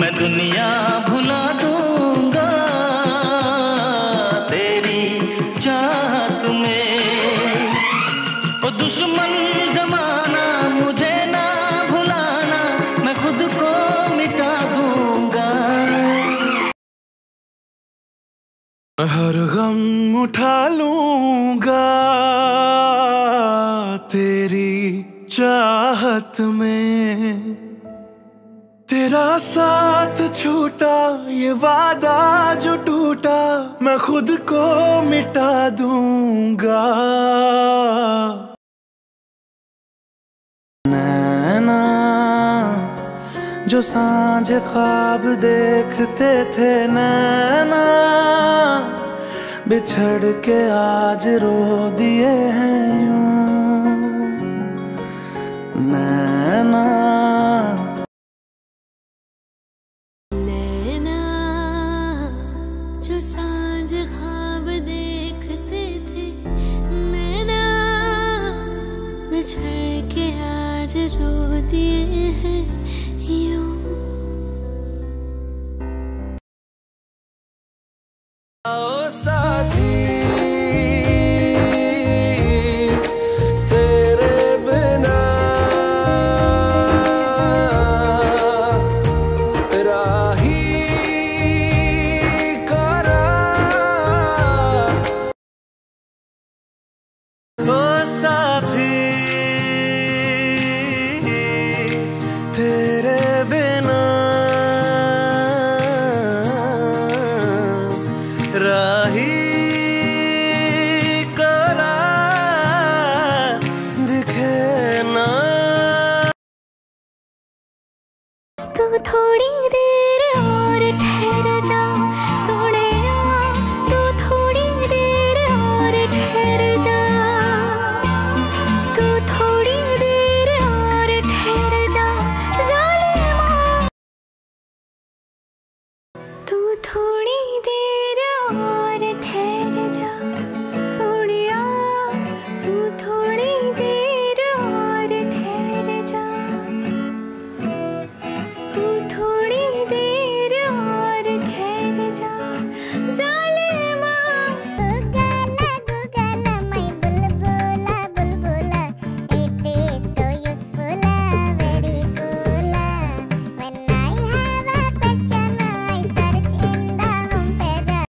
मैं दुनिया भुला दूँगा। तेरी चाहत में ओ दुश्मन जमाना मुझे ना भुलाना, मैं खुद को मिटा दूँगा। हर गम उठा लूँगा। तेरी चाहत में तेरा साथ छूटा, ये वादा जो टूटा, मैं खुद को मिटा दूँगा। नैना, जो साँझ ख्वाब देखते थे, नैना, बिछड़ के आज रो दिए हैं ही करा। दिखे